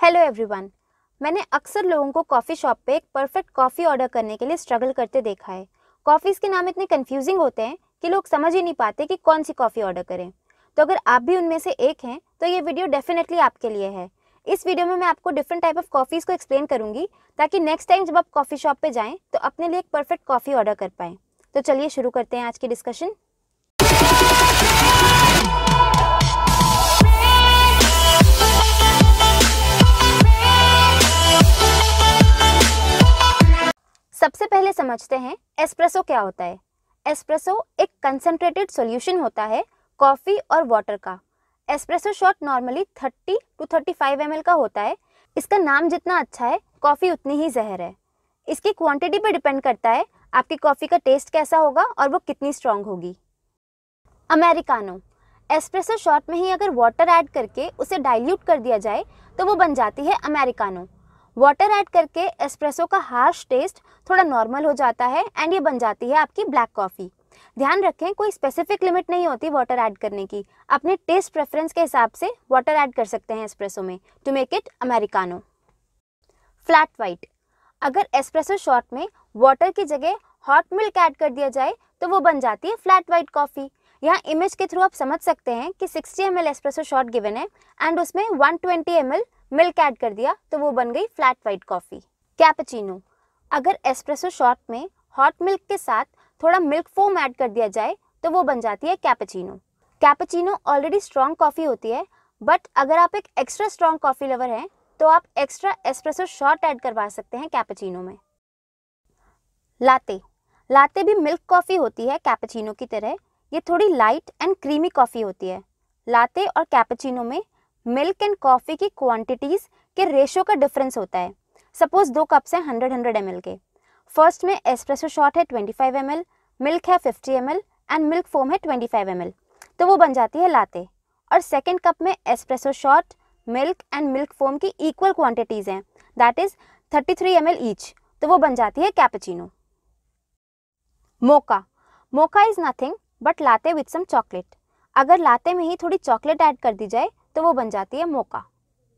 Hello everyone मैंने अक्सर लोगों को कॉफ़ी शॉप पे एक परफेक्ट कॉफ़ी ऑर्डर करने के लिए स्ट्रगल करते देखा है। कॉफ़ीज़ के नाम इतने कंफ्यूजिंग होते हैं कि लोग समझ ही नहीं पाते कि कौन सी कॉफ़ी ऑर्डर करें। तो अगर आप भी उनमें से एक हैं तो ये वीडियो डेफिनेटली आपके लिए है। इस वीडियो में मैं आपको डिफरेंट टाइप ऑफ़ कॉफ़ीज़ को एक्सप्लेन करूँगी, ताकि नेक्स्ट टाइम जब आप कॉफ़ी शॉप पर जाएँ तो अपने लिए एक परफेक्ट कॉफ़ी ऑर्डर कर पाएँ। तो चलिए शुरू करते हैं आज की डिस्कशन सबसे पहले समझते हैं एस्प्रेसो क्या होता है। एस्प्रेसो एक कंसंट्रेटेड सॉल्यूशन होता है कॉफ़ी और वाटर का। Espresso shot normally 30 to 35 M का होता है। इसका नाम जितना अच्छा है कॉफ़ी उतनी ही जहर है। इसकी क्वांटिटी पर डिपेंड करता है, आपकी कॉफ़ी का टेस्ट कैसा होगा और वो कितनी स्ट्रांग होगी। अमेरिकानो एस्प्रेसो शॉट में ही अगर वाटर ऐड करके उसे डाइल्यूट कर दिया जाए तो वो बन जाती है अमेरिकानो वाटर ऐड करके एस्प्रेसो का हार्श टेस्ट थोड़ा नॉर्मल हो जाता है एंड ये बन जाती है आपकी ब्लैक कॉफ़ी ध्यान रखें, कोई स्पेसिफिक लिमिट नहीं होती वाटर ऐड करने की. अपने टेस्ट प्रेफरेंस के हिसाब से वाटर ऐड कर सकते हैं एस्प्रेसो में. To make it americano flat white अगर एस्प्रेसो शॉट में वाटर की जगह हॉट मिल्क ऐड कर दिया जाए तो वो बन जाती है फ्लैट वाइट कॉफ़ी यहाँ इमेज के थ्रू आप समझ सकते हैं कि 60 M L espresso shot given है एंड उसमें 120 ट्वेंटी मिल्क ऐड कर दिया तो वो बन गई फ्लैट वाइट कॉफ़ी। कैपेचिनो। अगर एस्प्रेसो शॉट में हॉट मिल्क के साथ थोड़ा मिल्क फोम ऐड कर दिया जाए तो वो बन जाती है cappuccino. Cappuccino already strong coffee होती है, बट अगर आप एक एक्स्ट्रा स्ट्रॉन्ग कॉफ़ी लवर हैं तो आप एक्स्ट्रा एस्प्रेसो शॉट ऐड करवा सकते हैं कैपेचिनो में। लाते। लाते भी मिल्क कॉफ़ी होती है कैपेचिनो की तरह, ये थोड़ी लाइट एंड क्रीमी कॉफ़ी होती है। लाते और कैपेचिनो में मिल्क एंड कॉफ़ी की क्वांटिटीज़ के रेशो का डिफरेंस होता है। सपोज़ दो कप्स हैं हंड्रेड हंड्रेड एम के। फ़र्स्ट में एस्प्रेसो शॉट है ट्वेंटी फाइव एम मिल्क है fifty M and milk foam है ट्वेंटी फाइव एम तो वो बन जाती है लाते और सेकेंड कप में espresso shot milk and milk foam की इक्वल क्वांटिटीज़ हैं। That is thirty three M each तो वो बन जाती है cappuccino mocha. Mocha is nothing but latte with some chocolate अगर लाते में ही थोड़ी चॉकलेट ऐड कर दी जाए तो वो बन जाती है मोका।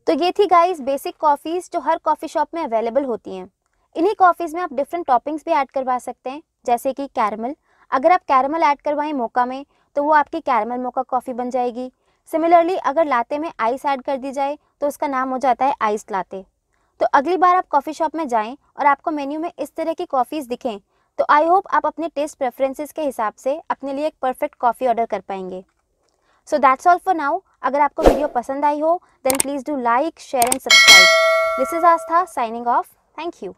तो ये थी गाइस बेसिक कॉफ़ीज़ जो हर कॉफ़ी शॉप में अवेलेबल होती हैं। इन्हीं कॉफ़ीज़ में आप डिफरेंट टॉपिंग्स भी ऐड करवा सकते हैं, जैसे कि कैरमल अगर आप कैरमल ऐड करवाएँ मोका में तो वो आपकी कैरमल मोका कॉफ़ी बन जाएगी। सिमिलरली अगर लाते में आइस ऐड कर दी जाए तो उसका नाम हो जाता है आइस लाते तो अगली बार आप कॉफ़ी शॉप में जाएँ और आपको मेन्यू में इस तरह की कॉफ़ीज़ दिखें तो आई होप आप अपने टेस्ट प्रेफरेंसेस के हिसाब से अपने लिए एक परफेक्ट कॉफ़ी ऑर्डर कर पाएँगे। So that's all for now अगर आपको वीडियो पसंद आई हो then please do like share and subscribe this is Aastha signing off thank you